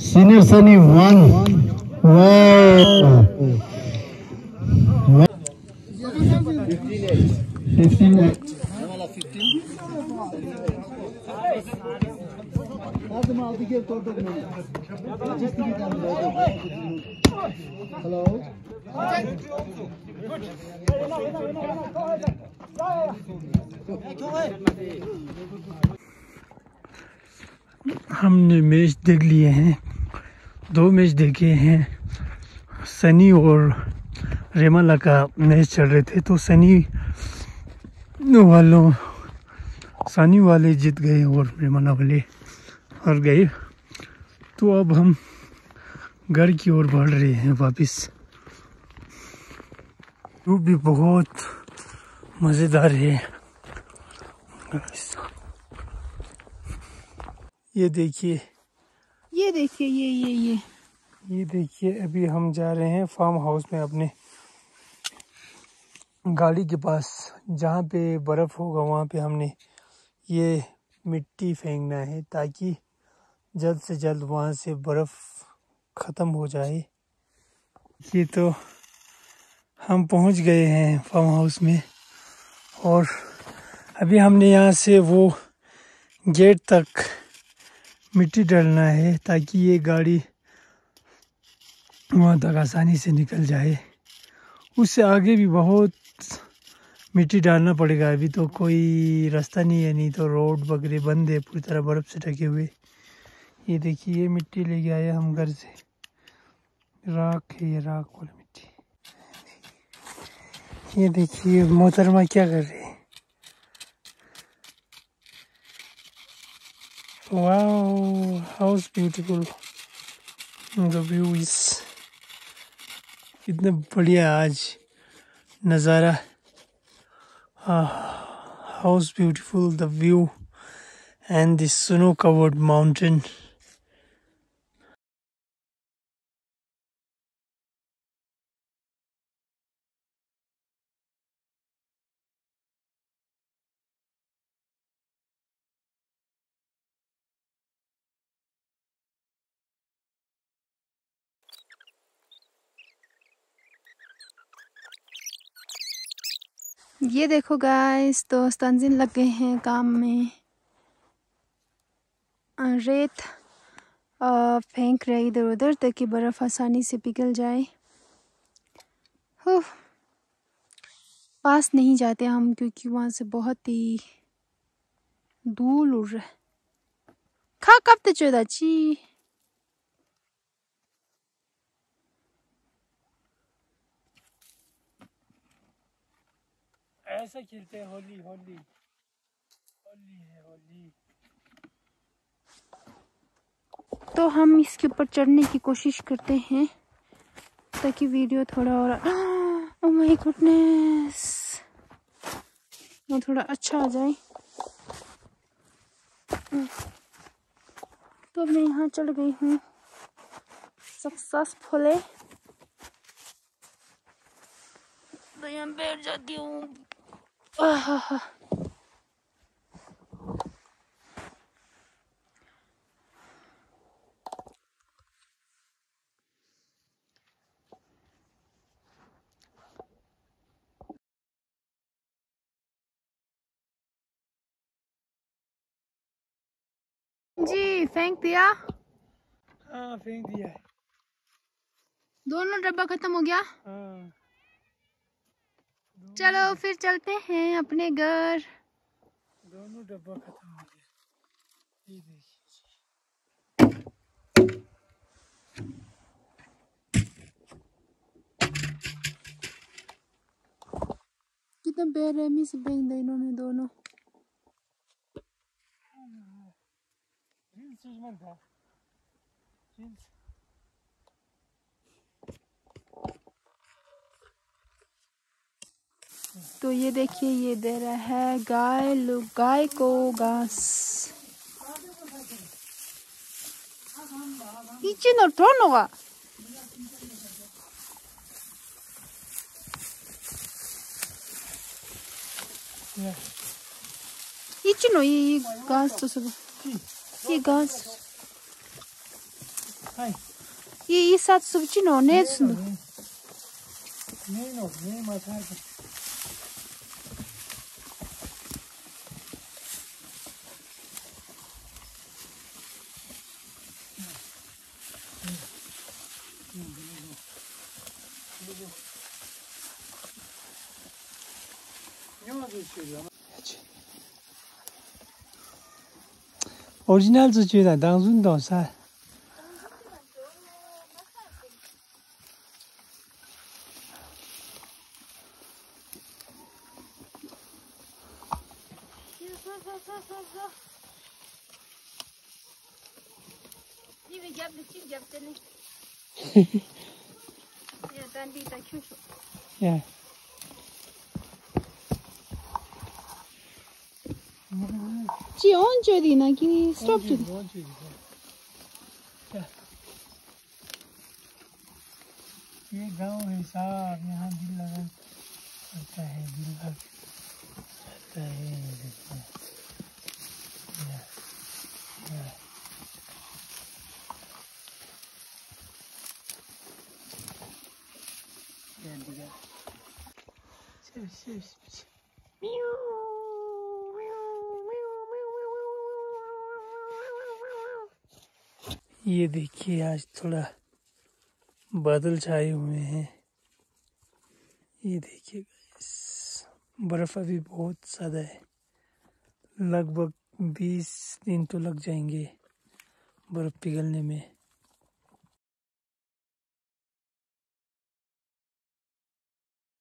Senior सनी वन हमने मैच देख लिए हैं दो मैच देखे हैं। सनी और रेमाला का मैच चल रहे थे तो सनी वालों, सनी वाले जीत गए और रेमाला वाले हार गए। तो अब हम घर की ओर बढ़ रहे हैं वापस। धूप भी बहुत मज़ेदार है। ये देखिए ये देखिए, ये ये ये। ये देखिए, अभी हम जा रहे हैं फार्म हाउस में अपने गाड़ी के पास। जहाँ पे बर्फ़ होगा, वहाँ पे हमने ये मिट्टी फेंकना है ताकि जल्द से जल्द वहाँ से बर्फ़ ख़त्म हो जाए। ये तो हम पहुँच गए हैं फार्म हाउस में। और अभी हमने यहाँ से वो गेट तक मिट्टी डालना है ताकि ये गाड़ी वहाँ तक आसानी से निकल जाए। उससे आगे भी बहुत मिट्टी डालना पड़ेगा। अभी तो कोई रास्ता नहीं है, नहीं तो रोड वगैरह बंद है, पूरी तरह बर्फ़ से ढके हुए। ये देखिए, ये मिट्टी लेके आए हम घर से। राख है ये, राख वाली मिट्टी। ये देखिए, मोहतरमा क्या कर रहे हैं? Wow, how beautiful. The view is कितने बढ़िया आज नज़ारा। How's beautiful the view and the snow covered mountain ये देखो गाइस तो तंजिन लग गए हैं काम में। रेत फेंक रहे इधर उधर ताकि बर्फ़ आसानी से पिघल जाए। हो, पास नहीं जाते हम क्योंकि वहाँ से बहुत ही धूल उड़ रहा। खा कब तो चौदह ची। ऐसा खेलते हैं, होली होली। होली है, होली। तो हम इसके ऊपर चढ़ने की कोशिश करते हैं, ताकि वीडियो थोड़ा और ओह माय गुडनेस वो थोड़ा अच्छा आ जाए। तो मैं यहाँ चढ़ गई हूँ। सक्सेसफुल है तो यहाँ बैठ जाती हूँ। जी फेंक दिया। हाँ फेंक दिया। दोनों डब्बा खत्म हो गया? हाँ। चलो फिर चलते हैं अपने घर। दोनों डब्बा खत्म हो गया। ये देखिए। कितना बेरहमी से बेच दिया इन्होंने दोनों। था तो ये देखिए, ये दे रहा है गाय गाय को घास। पीछे न होगा या नो घास तो सब ये घास। ये ये साथ सब चिनो ने सुनो नहीं नो नहीं, माथा original zu chue da dang zun dong sa Even gap the chip gap then. Yeah, then be the cute. Yeah. जो बहुत चीज़ है क्या ये गाँव है साहब यहाँ दिल लगा करता है दिल लग जाता है ये देखो। या, या। ये दिखा। ये देखिए, आज थोड़ा बादल छाए हुए हैं। ये देखिए बर्फ़ अभी बहुत ज़्यादा है। लगभग बीस दिन तो लग जाएँगे बर्फ़ पिघलने में।